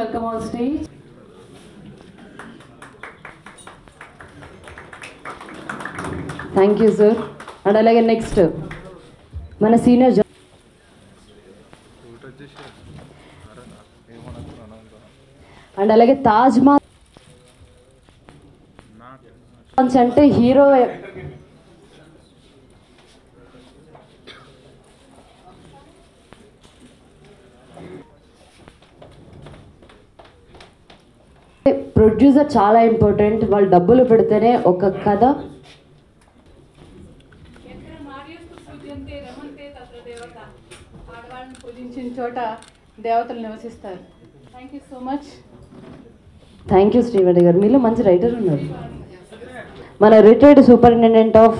welcome on stage. Thank you sir and అలాగే next మన senior and అలాగే తాజ్ మహల్ అంటే హీరో ప్రొడ్యూసర్ చాలా ఇంపార్టెంట్. వాళ్ళు డబ్బులు పెడితేనే ఒక కథ. ఆడవాళ్ళని పూజించిన చోట దేవతలు నివసిస్తారు thank you so much thank you Srivadi గారు. మీలో మంచి రైటర్ ఉన్నారు. మన retired superintendent of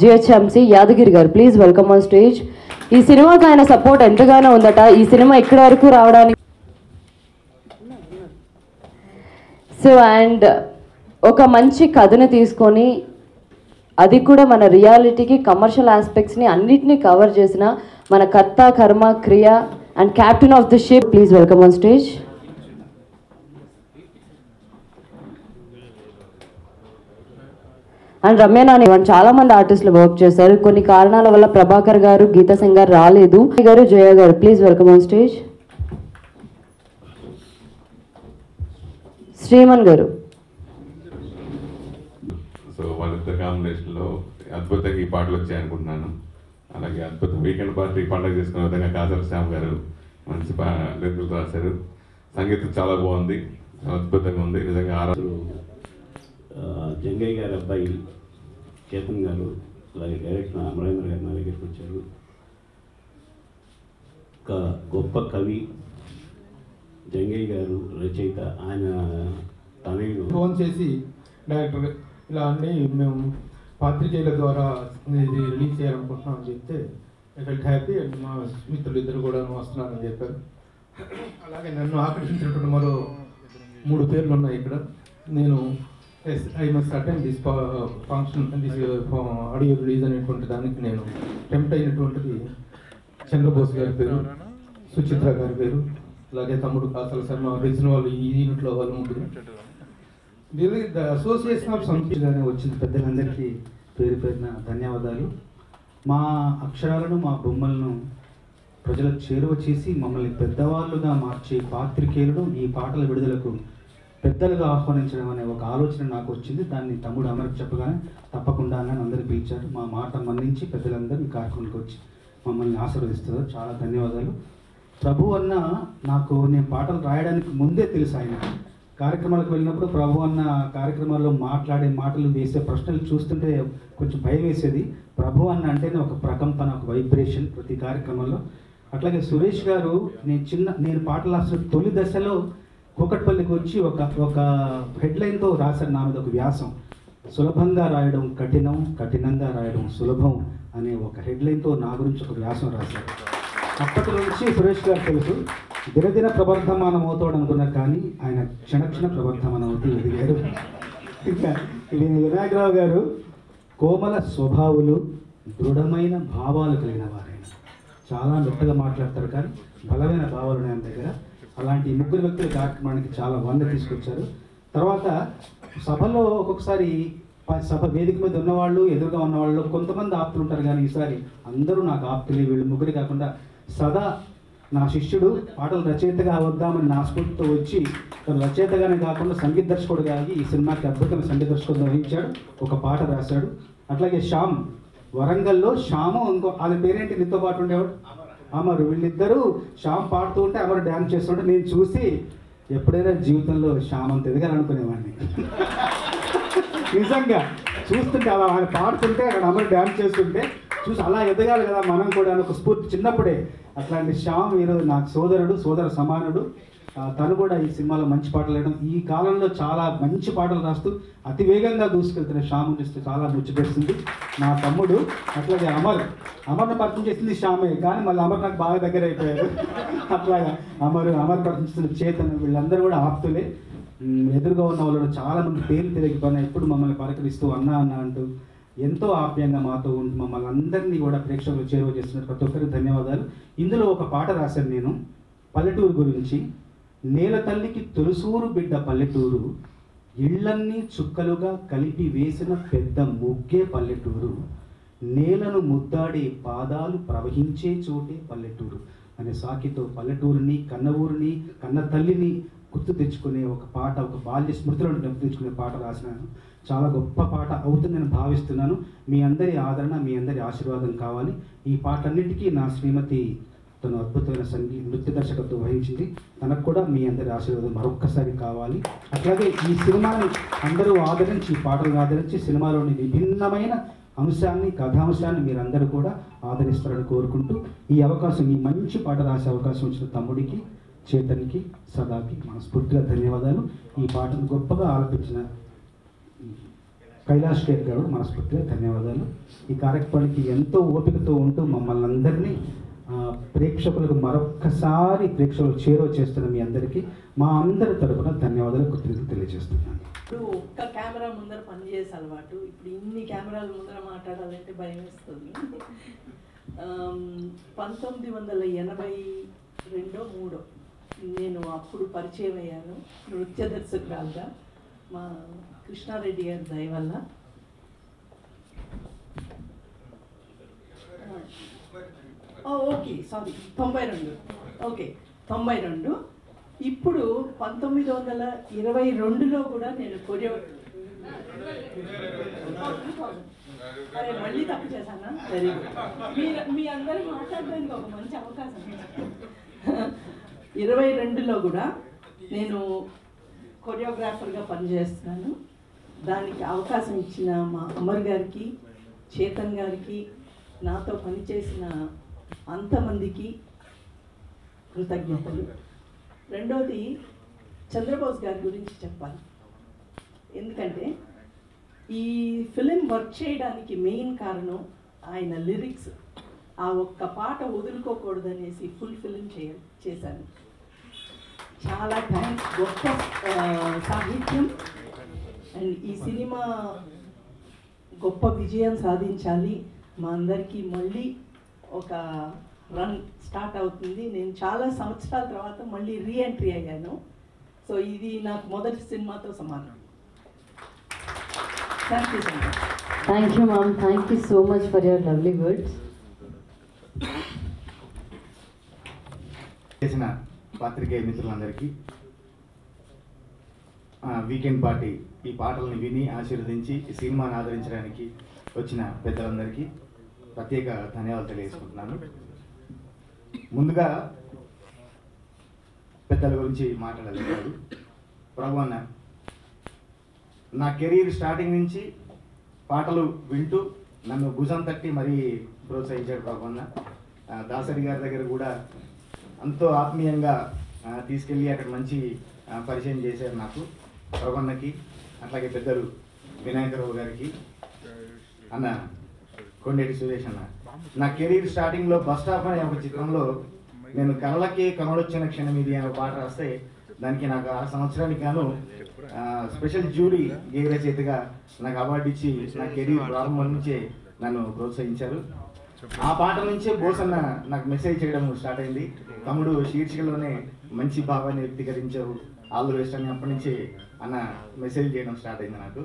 GHMC Yadagiri గారు ప్లీజ్ వెల్కమ్ ఆన్ స్టేజ్ ఈ సినిమాకి ఆయన సపోర్ట్ ఎంతగానో ఉందట. ఈ సినిమా ఇక్కడి వరకు రావడానికి సో అండ్ ఒక మంచి కథను తీసుకొని అది కూడా మన రియాలిటీకి కమర్షియల్ ఆస్పెక్ట్స్ని అన్నిటినీ కవర్ చేసిన మన కర్త కర్మ క్రియ and captain of the ship please welcome on stage and Ramya Nani వాళ్ళు చాలా మంది ఆర్టిస్టులు వర్క్ చేశారు. కొన్ని కారణాల వల్ల ప్రభాకర్ గారు గీతా సింగ్ గారు రాలేదు. గారు జయ గారు please welcome on stage Sriman గారు. సో వాళ్ళిద్దరు కాంబినేషన్లో అద్భుతంగా ఈ పాటలు వచ్చాయి అనుకుంటున్నాను. అలాగే అద్భుత. వీకెండ్ పార్టీ పండుగ చేసుకునే విధంగా కాజల శ్యామ్ గారు మంచి లిరికలు రాశారు. సంగీతం చాలా బాగుంది. చాలా అద్భుతంగా ఉంది. నిజంగా ఆరా ఆ, జంగయ్య గారి అబ్బాయి కేతన్ గారు అలాగే డైరెక్టర్ అమరేంద్ర గారు నా దగ్గరికి వచ్చారు. ఒక గొప్ప కవి జంగయ్య గారు రచయిత. ఆయన ఫోన్ చేసి డైరెక్టర్ ఇలా అండి మేము పాత్రికేయుల ద్వారా ఇది రిలీజ్ చేయాలనుకుంటున్నాం అని చెప్తే ఐ ఫెల్ట్ హ్యాపీ అండ్ మా మిత్రులు ఇద్దరు కూడా వస్తున్నారని చెప్పారు. అలాగే నన్ను ఆకర్షించినటువంటి మరో మూడు పేర్లు ఉన్నాయి ఇక్కడ. నేను yes I must attend this function this audio release అనేటువంటి దానికి నేను టెంప్ట్ అయినటువంటిది చంద్రబోస్ గారి పేరు సుచిత్ర గారి పేరు అలాగే తమ్ముడు కాసల శర్మ రీజన్ వాళ్ళు ఈ యూనిట్లో వాళ్ళు ముగ్గురు రియల్లీ ద అసోసియేషన్ ఆఫ్ సంస్కృతి వచ్చిన పెద్దలందరికీ పేరు పేరున ధన్యవాదాలు. మా అక్షరాలను మా బొమ్మలను ప్రజలకు చేరువ చేసి మమ్మల్ని పెద్దవాళ్ళుగా మార్చే పాత్రికేయులను ఈ పాటల విడుదలకు పెద్దలుగా ఆహ్వానించడం అనే ఒక ఆలోచన నాకు వచ్చింది. దాన్ని తమ్ముడు అమరికి చెప్పగానే తప్పకుండా అని అందరూ పిలిచారు. మా మాట మన్నించి పెద్దలందరూ ఈ కార్యక్రమానికి వచ్చి మమ్మల్ని ఆశీర్వదిస్తున్నారు. చాలా ధన్యవాదాలు. ప్రభు అన్న నాకు నేను పాటలు రాయడానికి ముందే తెలుసు ఆయన. కార్యక్రమాలకు వెళ్ళినప్పుడు ప్రభు అన్న కార్యక్రమాల్లో మాట్లాడే మాటలు వేసే ప్రశ్నలు చూస్తుంటే కొంచెం భయం వేసేది. ప్రభు అన్న అంటేనే ఒక ప్రకంపన ఒక వైబ్రేషన్ ప్రతి కార్యక్రమంలో. అట్లాగే సురేష్ గారు నేను చిన్న నేను పాటలు అసలు తొలి దశలో కూకట్పల్లికి వచ్చి ఒక ఒక హెడ్లైన్తో రాశారు నా మీద ఒక వ్యాసం. సులభంగా రాయడం కఠినం కఠినంగా రాయడం సులభం అనే ఒక హెడ్లైన్తో నా గురించి ఒక వ్యాసం రాశారు. అప్పటి నుంచి సురేష్ గారు తెలుసు. దినదిన ప్రవర్ధమానం అవుతాడు అనుకున్నా కానీ ఆయన క్షణక్షణ ప్రవర్ధమానం అవుతూ ఎదిగారు ఇంకా ఇది వినాయకరావు గారు కోమల స్వభావులు దృఢమైన భావాలు కలిగిన వారైన. చాలా మెత్తగా మాట్లాడతారు కానీ బలమైన భావాలు ఉన్నాయి ఆయన దగ్గర. అలాంటి ముగ్గురు వ్యక్తుల కార్యక్రమానికి చాలా వంద తీసుకొచ్చారు. తర్వాత సభలో ఒక్కొక్కసారి సభ వేదిక మీద ఉన్నవాళ్ళు ఎదురుగా ఉన్నవాళ్ళు కొంతమంది ఆప్తులు ఉంటారు కానీ ఈసారి అందరూ నాకు ఆప్తులే. వీళ్ళు ముగ్గురు కాకుండా సదా నా శిష్యుడు పాటలు రచయితగా వద్దామని నా స్ఫూర్తితో వచ్చి తను రచయితగానే కాకుండా సంగీత దర్శకుడుగా ఈ సినిమాకి అద్భుతమైన సంగీత దర్శకుడు వహించాడు ఒక పాట రాశాడు. అట్లాగే శ్యామ్ వరంగల్లో శ్యాము ఇంకో వాళ్ళ పేరేంటి? నీతో పాటు ఉండేవాడు? అమరు. వీళ్ళిద్దరూ శ్యామ్ పాడుతూ ఉంటే అమరు డ్యాన్స్ చేస్తుంటే నేను చూసి ఎప్పుడైనా జీవితంలో శ్యామ్ అంత ఎదగాలనుకునేవాడిని. నిజంగా చూస్తుంటే అలా ఆయన పాడుతుంటే అక్కడ అమరు డ్యాన్స్ చేస్తుంటే చూసి అలా ఎదగాలి కదా మనం కూడా అని ఒక స్ఫూర్తి చిన్నప్పుడే. అట్లాంటి శ్యామ్ ఈరోజు నాకు సోదరుడు సోదర సమానుడు. తను కూడా ఈ సినిమాలో మంచి పాటలు వేయడం. ఈ కాలంలో చాలా మంచి పాటలు రాస్తూ అతి వేగంగా దూసుకెళ్తున్న శ్యామ్ చూస్తే చాలా ముచ్చిపెడుతుంది నా తమ్ముడు అట్లాగే అమర్. అమర్ని పరిచయం చేసింది శ్యామే కానీ మళ్ళీ అమర్ నాకు బాగా దగ్గర అయిపోయారు అట్లాగా అమర్ అమర్ పరిచయం చేసిన చేతన్ వీళ్ళందరూ కూడా ఆప్తులే. ఎదురుగా ఉన్న వాళ్ళు చాలా మంది పేరు తెలియకపోయినా ఎప్పుడు మమ్మల్ని పలకరిస్తూ అన్నా అన్న అంటూ ఎంతో ఆప్యాయంగా మాతో ఉండి మమ్మల్ని అందరినీ కూడా ప్రేక్షకులు చేరువ చేస్తున్నారు ప్రతి ఒక్కరికి ధన్యవాదాలు. ఇందులో ఒక పాట రాశాను నేను పల్లెటూరు గురించి. నేల తల్లికి తొలుసూరు బిడ్డ పల్లెటూరు ఇళ్ళన్నీ చుక్కలుగా కలిపి వేసిన పెద్ద ముగ్గే పల్లెటూరు. నేలను ముద్దాడే పాదాలు ప్రవహించే చోటే పల్లెటూరు. అనే సాకితో పల్లెటూరిని కన్న ఊరిని కన్న తల్లిని గుర్తు తెచ్చుకునే ఒక పాట ఒక బాల్య స్మృతులను గుర్తు తెచ్చుకునే పాట రాసినాను. చాలా గొప్ప పాట అవుతుందని భావిస్తున్నాను. మీ అందరి ఆదరణ మీ అందరి ఆశీర్వాదం కావాలి. ఈ పాటన్నిటికీ నా శ్రీమతి తను అద్భుతమైన సంగీ నృత్య దర్శకత్వం వహించింది. తనకు కూడా మీ అందరి ఆశీర్వాదం మరొక్కసారి కావాలి. అట్లాగే ఈ సినిమాని అందరూ ఆదరించి ఈ పాటలను ఆదరించి సినిమాలోని విభిన్నమైన అంశాన్ని కథాంశాన్ని మీరందరూ కూడా ఆదరిస్తారని కోరుకుంటూ ఈ అవకాశం ఈ మంచి పాట రాసే అవకాశం వచ్చిన తమ్ముడికి చేతన్కి సదాకి మనస్ఫూర్తిగా ధన్యవాదాలు. ఈ పాటను గొప్పగా ఆలపించిన కైలాష్ కేర్ గారు మనస్ఫూర్తిగా ధన్యవాదాలు. ఈ కార్యక్రమానికి ఎంతో ఓపికతో ఉంటూ మమ్మల్ని అందరినీ ప్రేక్షకులకు మరొక్కసారి ప్రేక్షకులు చేరువ చేస్తున్న మీ అందరికీ మా అందరి తరపున ధన్యవాదాలు కృతజ్ఞతలు తెలియజేస్తున్నాను. ఇప్పుడు ఒక్క కెమెరా ముందర పనిచేసే అలవాటు. ఇప్పుడు ఇన్ని కెమెరాల ముందర మాట్లాడాలంటే భయం వేస్తుంది. పంతొమ్మిది వందల ఎనభై రెండో మూడో నేను అప్పుడు పరిచయం అయ్యాను. నృత్య దర్శకురాలుగా మా కృష్ణారెడ్డి గారి దయ వల్ల. ఓకే సారీ తొంభై రెండు ఓకే తొంభై రెండు ఇప్పుడు పంతొమ్మిది వందల ఇరవై రెండులో కూడా నేను కొరియో అరే మళ్ళీ తప్పు చేశానా? సరే మీరు మీ అందరూ మాట్లాడడానికి ఒక మంచి అవకాశం. ఇరవై రెండులో కూడా నేను కొరియోగ్రాఫర్గా పనిచేస్తున్నాను. దానికి అవకాశం ఇచ్చిన మా అమర్ గారికి చేతన్ గారికి నాతో పనిచేసిన అంతమందికి కృతజ్ఞతలు. రెండోది చంద్రబోస్ గారి గురించి చెప్పాలి. ఎందుకంటే ఈ ఫిలిం వర్క్ చేయడానికి మెయిన్ కారణం ఆయన లిరిక్స్. ఆ ఒక్క పాట వదులుకోకూడదనేసి ఫుల్ ఫిలిం చేయ చేశాను. చాలా థ్యాంక్స్ గొప్ప ఆ, సాహిత్యం. అండ్ ఈ సినిమా గొప్ప విజయం సాధించాలి. మా అందరికీ మళ్ళీ ఒక రన్ స్టార్ట్ అవుతుంది. నేను చాలా సంవత్సరాల తర్వాత మళ్ళీ రీఎంట్రీ అయ్యాను. సో ఇది నాకు మొదటి సినిమాతో సమానం. Thank you so much thank you ma'am thank you so much for your lovely words చేసిన పాత్రికేయ మిత్రులందరికీ వీకెండ్ పార్టీ ఈ పాటలను విని ఆశీర్వదించి ఈ సినిమాను ఆదరించడానికి వచ్చిన పెద్దలందరికీ ప్రత్యేక ధన్యవాదాలు తెలియజేసుకుంటున్నాను. ముందుగా పెద్దల గురించి మాట్లాడలేదు. ప్రభు అన్న నా కెరీర్ స్టార్టింగ్ నుంచి పాటలు వింటూ నన్ను భుజం తట్టి మరీ ప్రోత్సహించాడు ప్రభు అన్న. దాసరి గారి దగ్గర కూడా ఎంతో ఆత్మీయంగా తీసుకెళ్ళి అక్కడ మంచి పరిచయం చేశారు నాకు. ప్రభన్నకి అట్లాగే పెద్దలు వినాయకరావు గారికి. అన్న కొండేటి సురేష్ అన్న. నా కెరీర్ స్టార్టింగ్లో బస్ స్టాప్ అనే ఒక చిత్రంలో నేను కళ్ళకి కమలొచ్చిన క్షణం ఇది అనే పాట రాస్తే దానికి నాకు ఆ సంవత్సరానికి గాను స్పెషల్ జ్యూరీ గేయ రచయితగా నాకు అవార్డు ఇచ్చి నా కెరీర్ ప్రారంభం నుంచే నన్ను ప్రోత్సహించారు. ఆ పాట నుంచే బోసన్న నాకు మెసేజ్ చేయడం స్టార్ట్ అయింది. తమ్ముడు శీర్షికలోనే మంచి భావాన్ని వ్యక్తీకరించావు. ఆల్ ది బెస్ట్ అని అప్పటి నుంచి అన్న మెసేజ్ చేయడం స్టార్ట్ అయింది నాకు.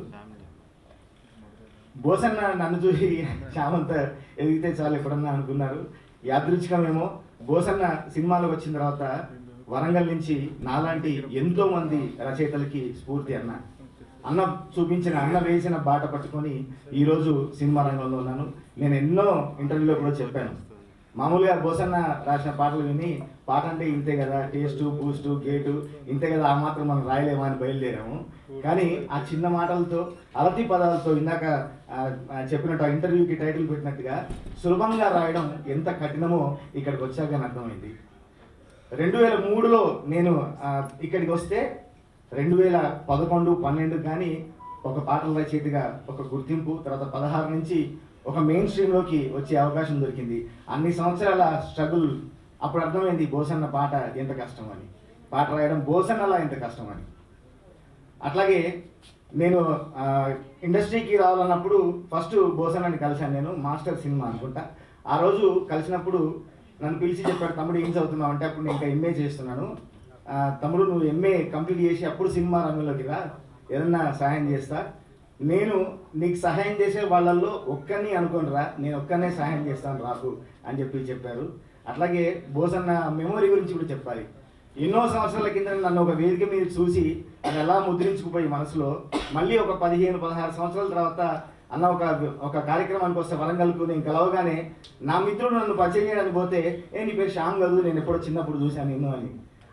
బోసన్న నన్ను చూసి శ్యామంత ఎదిగితే చాలు ఎప్పుడన్నా అనుకున్నారు. యాదృచ్ఛికమేమో బోసన్న సినిమాలోకి వచ్చిన తర్వాత వరంగల్ నుంచి నాలాంటి ఎంతో మంది రచయితలకి స్ఫూర్తి అన్న. అన్న చూపించిన అన్న వేసిన బాట పట్టుకొని ఈరోజు సినిమా రంగంలో ఉన్నాను. నేను ఎన్నో ఇంటర్వ్యూలో కూడా చెప్పాను. మామూలుగా బోసన్న రాసిన పాటలు విని పాట అంటే ఇంతే కదా టేస్ట్ బూస్ట్ గేటు ఇంతే కదా ఆ మాత్రం మనం రాయలేమా అని బయలుదేరాము. కానీ ఆ చిన్న మాటలతో అలతి పదాలతో ఇందాక చెప్పినట్టు ఆ ఇంటర్వ్యూకి టైటిల్ పెట్టినట్టుగా సులభంగా రాయడం ఎంత కఠినమో ఇక్కడికి వచ్చాక అని అర్థమైంది. రెండు వేల మూడులో నేను ఇక్కడికి వస్తే రెండు వేల పదకొండు పన్నెండు కానీ ఒక పాటల రచయితగా ఒక గుర్తింపు తర్వాత పదహారు నుంచి ఒక మెయిన్ స్ట్రీమ్లోకి వచ్చే అవకాశం దొరికింది. అన్ని సంవత్సరాల స్ట్రగుల్ అప్పుడు అర్థమైంది బోసన్న పాట ఎంత కష్టం అని పాట రాయడం బోసన్నలా ఎంత కష్టం అని అట్లాగే నేను ఇండస్ట్రీకి రావాలన్నప్పుడు ఫస్ట్ బోసన్నని కలిశాను నేను మాస్టర్ సినిమా అనుకుంటా. ఆ రోజు కలిసినప్పుడు నన్ను పిలిచి చెప్పాడు తమ్ముడు ఏం చదువుతున్నావు? అంటే అప్పుడు నేను ఇంకా ఎంఏ చేస్తున్నాను. తమ్ముడు నువ్వు ఎంఏ కంప్లీట్ చేసి అప్పుడు సినిమా రంగంలోకి రా. ఏదన్నా సహాయం చేస్తా. నేను నీకు సహాయం చేసే వాళ్ళల్లో ఒక్కరిని అనుకోని రా నేను ఒక్కనే సహాయం చేస్తాను రాకు అని చెప్పి చెప్పారు. అట్లాగే బోసన్న మెమొరీ గురించి కూడా చెప్పాలి. ఎన్నో సంవత్సరాల కింద నన్ను ఒక వేదిక మీద చూసి అది ఎలా ముద్రించుకుపోయి మనసులో మళ్ళీ ఒక పదిహేను పదహారు సంవత్సరాల తర్వాత అన్న ఒక ఒక కార్యక్రమానికి వస్తే వరంగల్కు నేను కలవగానే నా మిత్రుడు నన్ను పరిచయం చేయడానికి పోతే ఏ నీ పేరు శ్యామ్ కాదు నేను ఎప్పుడో చిన్నప్పుడు చూశాను ఎన్నో అని.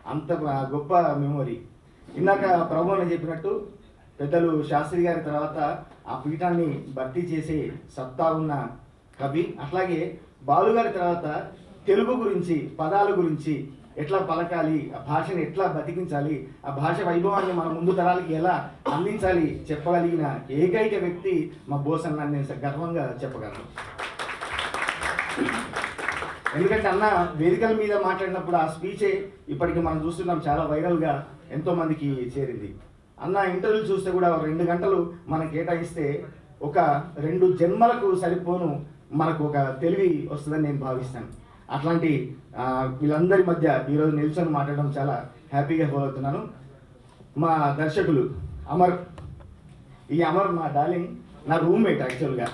అంత గొప్ప మెమొరీ. ఇందాక ప్రభు అని చెప్పినట్టు పెద్దలు శాస్త్రి గారి తర్వాత ఆ పీఠాన్ని భర్తీ చేసే సత్తా ఉన్న కవి. అట్లాగే బాలుగారి తర్వాత తెలుగు గురించి పదాల గురించి ఎట్లా పలకాలి ఆ భాషను ఎట్లా బతికించాలి ఆ భాష వైభవాన్ని మన ముందు తరాలకి ఎలా అందించాలి చెప్పగలిగిన ఏకైక వ్యక్తి మా బోసన్న అని నేను గర్వంగా చెప్పగలను. ఎందుకంటే అన్న వేదికల మీద మాట్లాడినప్పుడు ఆ స్పీచే ఇప్పటికి మనం చూస్తున్నాం చాలా వైరల్గా ఎంతోమందికి చేరింది. అన్న ఇంటర్వ్యూ చూస్తే కూడా ఒక రెండు గంటలు మనం కేటాయిస్తే ఒక రెండు జన్మలకు సరిపోను మనకు ఒక తెలివి వస్తుందని నేను భావిస్తాను. అట్లాంటి వీళ్ళందరి మధ్య ఈరోజు నిల్చొని మాట్లాడడం చాలా హ్యాపీగా ఫీల్ అవుతున్నాను మా దర్శకులు అమర్ ఈ అమర్ మా డార్లింగ్ నా రూమ్మేట్ యాక్చువల్గా.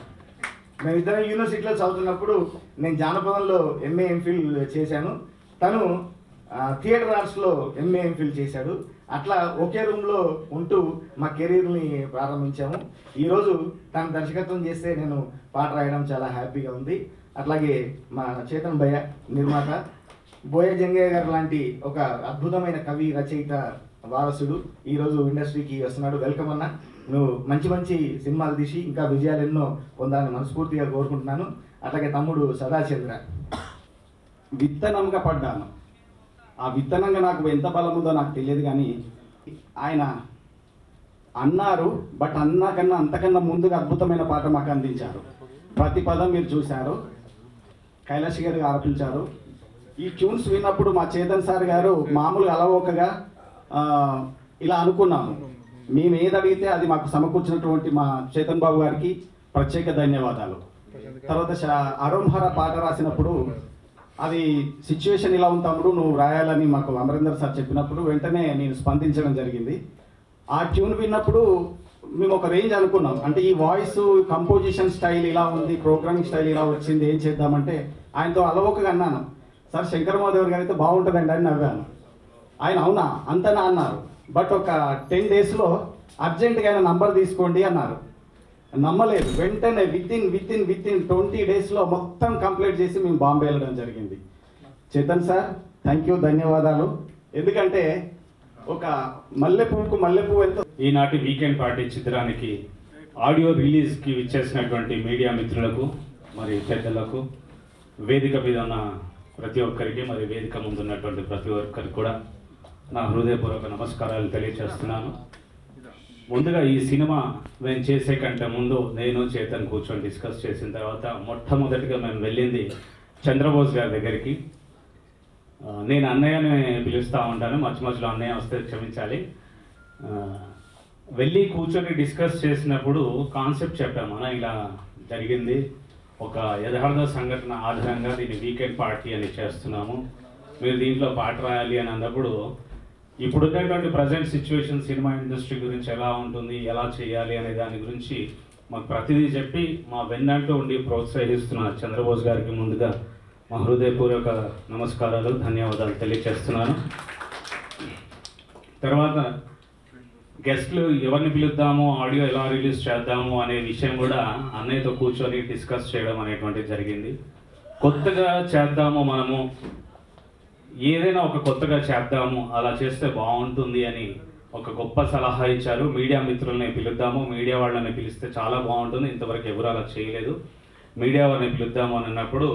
మేమిద్దరం యూనివర్సిటీలో చదువుతున్నప్పుడు నేను జానపదంలో ఎంఏ ఎంఫిల్ చేశాను. తను థియేటర్ ఆర్ట్స్లో ఎంఏ ఎంఫిల్ చేశాడు. అట్లా ఒకే రూమ్లో ఉంటూ మా కెరీర్ని ప్రారంభించాము. ఈరోజు తన దర్శకత్వం చేస్తే నేను పాట రాయడం చాలా హ్యాపీగా ఉంది. అట్లాగే మా చేతన్ భయ్య నిర్మాత బోయ జంగయ్య గారు లాంటి ఒక అద్భుతమైన కవి రచయిత వారసుడు ఈరోజు ఇండస్ట్రీకి వస్తున్నాడు. వెల్కమ్ అన్న. నువ్వు మంచి మంచి సినిమాలు తీసి ఇంకా విజయాలు ఎన్నో పొందాలని మనస్ఫూర్తిగా కోరుకుంటున్నాను. అట్లాగే తమ్ముడు సదాచంద్ర విత్తనంగా పడ్డాను. ఆ విత్తనంగా నాకు ఎంత బలం ఉందో నాకు తెలియదు కానీ ఆయన అన్నారు బట్ అన్నా కన్నా అంతకన్నా ముందుగా అద్భుతమైన పాట మాకు అందించారు. ప్రతి పదం మీరు చూశారు. కైలాష్ గారు ఆరోపించారు. ఈ ట్యూన్స్ విన్నప్పుడు మా చేతన్ సార్ గారు మామూలుగా అలవోకగా ఇలా అనుకున్నాము. మేము ఏది అడిగితే అది మాకు సమకూర్చినటువంటి మా చేతన్ బాబు గారికి ప్రత్యేక ధన్యవాదాలు. తర్వాత అరుణ్హర పాట రాసినప్పుడు అది సిచ్యువేషన్ ఇలా ఉంది తమ్ముడు నువ్వు రాయాలని మాకు అమరేందర్ సార్ చెప్పినప్పుడు వెంటనే నేను స్పందించడం జరిగింది. ఆ ట్యూన్ విన్నప్పుడు మేము ఒక రేంజ్ అనుకున్నాం. అంటే ఈ వాయిస్ కంపోజిషన్ స్టైల్ ఇలా ఉంది ప్రోగ్రామింగ్ స్టైల్ ఇలా వచ్చింది ఏం చేద్దామంటే ఆయనతో అలవోకగా అన్నాను. సార్ శంకర్ మాధవ్ గారు అయితే బాగుంటుందండి అని నవ్వాను. ఆయన అవునా? అంతనా? అన్నారు. బట్ ఒక టెన్ డేస్లో అర్జెంట్గా ఆయన నంబర్ తీసుకోండి అన్నారు. నమ్మలేదు. వెంటనే within within within twenty డేస్లో మొత్తం కంప్లీట్ చేసి మేము బాంబే వెళ్ళడం జరిగింది. చేతన్ సార్. థ్యాంక్ యూ ధన్యవాదాలు. ఎందుకంటే ఒక మల్లెపువ్వుకు మల్లెపువ్వు ఎంతో ఈనాటి వీకెండ్ పార్టీ చిత్రానికి ఆడియో రిలీజ్కి ఇచ్చేసినటువంటి మీడియా మిత్రులకు మరి పెద్దలకు వేదిక మీద ఉన్న ప్రతి ఒక్కరికి మరి వేదిక ముందున్నటువంటి ప్రతి ఒక్కరికి కూడా నా హృదయపూర్వక నమస్కారాలు తెలియజేస్తున్నాను ముందుగా ఈ సినిమా మేము చేసే కంటే ముందు నేను చేతన్ కూర్చొని డిస్కస్ చేసిన తర్వాత మొట్టమొదటిగా మేము వెళ్ళింది చంద్రబోస్ గారి దగ్గరికి. నేను అన్నయ్యని పిలుస్తూ ఉంటాను. మధ్య మధ్యలో అన్నయ్య వస్తే క్షమించాలి. వెళ్ళి కూర్చొని డిస్కస్ చేసినప్పుడు కాన్సెప్ట్ చెప్పాము అన్న ఇలా జరిగింది. ఒక యథార్థ సంఘటన ఆధారంగా దీన్ని వీకెండ్ పార్టీ అని చేస్తున్నాము. మీరు దీంట్లో పాట రాయాలి అని అన్నప్పుడు ఇప్పుడున్నటువంటి ప్రజెంట్ సిచ్యువేషన్ సినిమా ఇండస్ట్రీ గురించి ఎలా ఉంటుంది ఎలా చేయాలి అనే దాని గురించి మాకు ప్రతిదీ చెప్పి మా వెన్నంటూ ఉండి ప్రోత్సహిస్తున్న చంద్రబోస్ గారికి ముందుగా మా హృదయపూర్వక నమస్కారాలు ధన్యవాదాలు తెలియజేస్తున్నాను తర్వాత గెస్ట్లు ఎవరిని పిలుద్దాము ఆడియో ఎలా రిలీజ్ చేద్దాము అనే విషయం కూడా అన్నయ్యతో కూర్చొని డిస్కస్ చేయడం అనేటువంటిది జరిగింది. కొత్తగా చేద్దాము మనము ఏదైనా ఒక కొత్తగా చేద్దాము అలా చేస్తే బాగుంటుంది అని ఒక గొప్ప సలహా ఇచ్చారు. మీడియా మిత్రుల్ని పిలుద్దాము. మీడియా వాళ్ళని పిలిస్తే చాలా బాగుంటుంది. ఇంతవరకు ఎవరు అలా చేయలేదు. మీడియా వాళ్ళని పిలుద్దాము అని అన్నప్పుడు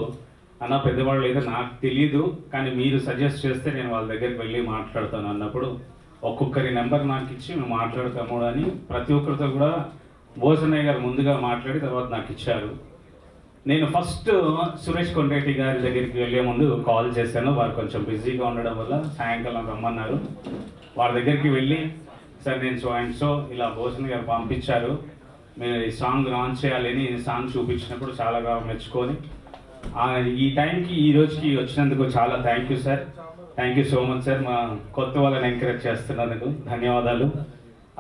అన్న పెద్దవాళ్ళు అయితే నాకు తెలియదు కానీ మీరు సజెస్ట్ చేస్తే నేను వాళ్ళ దగ్గరికి వెళ్ళి మాట్లాడతాను అన్నప్పుడు ఒక్కొక్కరి నెంబర్ నాకు ఇచ్చి మేము మాట్లాడతాము అని ప్రతి ఒక్కరితో కూడా భోజనయ్య గారు ముందుగా మాట్లాడి తర్వాత నాకు ఇచ్చారు. నేను ఫస్ట్ సురేష్ కొండరెడ్డి గారి దగ్గరికి వెళ్ళే ముందు కాల్ చేశాను. వారు కొంచెం బిజీగా ఉండడం వల్ల సాయంకాలం రమ్మన్నారు. వారి దగ్గరికి వెళ్ళి సార్ నేను సో అండ్ సో ఇలా భోజన గారు పంపించారు. మీరు ఈ సాంగ్ లాంచ్ చేయాలని సాంగ్ చూపించినప్పుడు చాలా బాగా మెచ్చుకొని ఈ టైంకి ఈ రోజుకి వచ్చినందుకు చాలా thank you sir thank you so much sir మా కొత్త వాళ్ళని ఎంకరేజ్ చేస్తున్నందుకు ధన్యవాదాలు.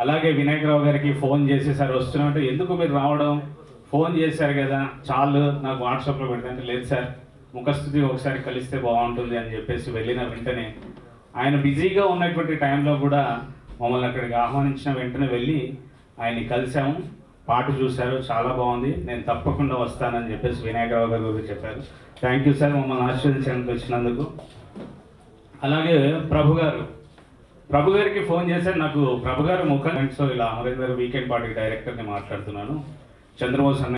అలాగే వినాయకరావు గారికి ఫోన్ చేసి సార్ వస్తున్నట్టు ఎందుకు మీరు రావడం? ఫోన్ చేశారు కదా చాలు నాకు వాట్సాప్లో పెడతాంటే లేదు సార్ ముఖస్థుతి ఒకసారి కలిస్తే బాగుంటుంది అని చెప్పేసి వెళ్ళిన వెంటనే ఆయన బిజీగా ఉన్నటువంటి టైంలో కూడా మమ్మల్ని అక్కడికి ఆహ్వానించిన వెంటనే వెళ్ళి ఆయన్ని కలిసాము పాట చూశారు చాలా బాగుంది నేను తప్పకుండా వస్తానని చెప్పేసి వినాయకరావు గారు గురించి చెప్పారు. థ్యాంక్ యూ సార్ మమ్మల్ని ఆశీర్వదించడానికి వచ్చినందుకు. అలాగే ప్రభు గారు ప్రభు గారికి ఫోన్ చేశారు. నాకు ప్రభు గారు ముఖం సో ఇలా అమరేందర్ వీకెండ్ పార్టీ డైరెక్టర్ని మాట్లాడుతున్నాను. చంద్రబాబు